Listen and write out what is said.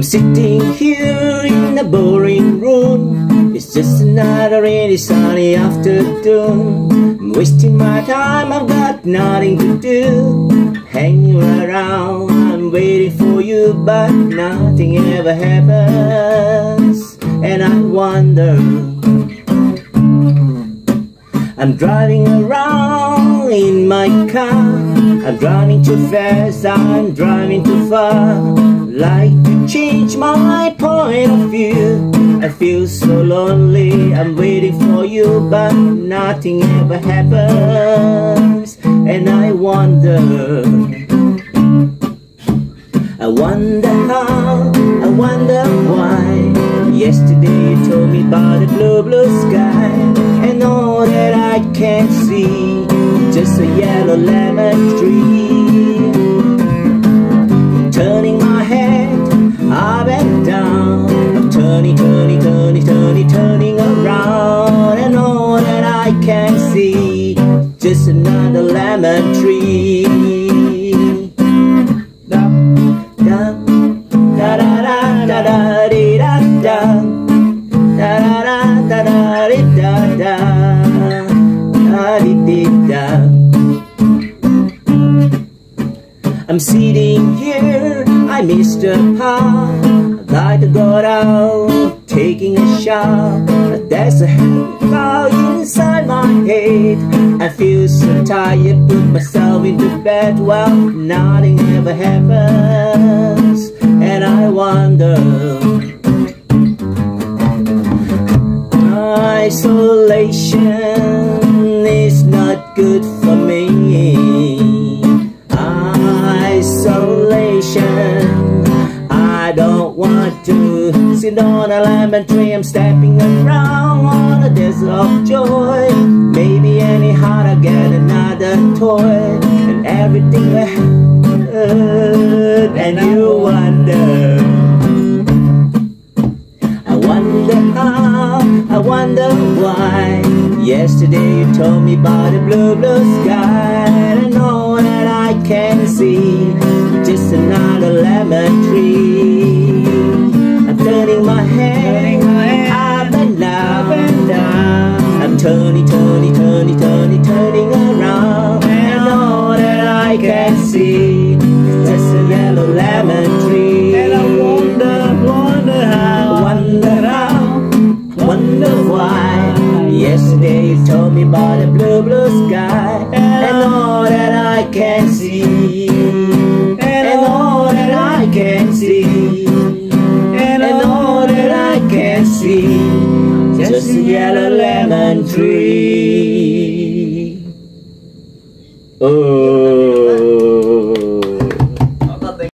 I'm sitting here in a boring room. It's just another rainy sunny afternoon. I'm wasting my time, I've got nothing to do. Hanging around, I'm waiting for you, but nothing ever happens. And I wonder. I'm driving around in my car. I'm driving too fast, I'm driving too far like to change my point of view. I feel so lonely, I'm waiting for you But nothing ever happens. And I wonder I wonder how, I wonder why. Yesterday you told me about the blue, blue sky And all that I can see. Just a yellow lemon tree da. I'm sitting here, I missed a part I'd like to go out, taking a shot there's a cloud inside my head feel so tired, put myself into bed Well, nothing ever happens. And I wonder Isolation is not good for me. Isolation I don't want to sit on a lemon tree. I'm stepping around on a of joy. Maybe any heart I'll get another toy. And everything I heard And you wonder. I wonder how, I wonder why. Yesterday you told me about the blue, blue sky. And I know that I can see. Just another lemon tree Yesterday you told me about the blue, blue sky And all that I can see. And all that I can see. And all that I can see. Just a yellow lemon tree. Oh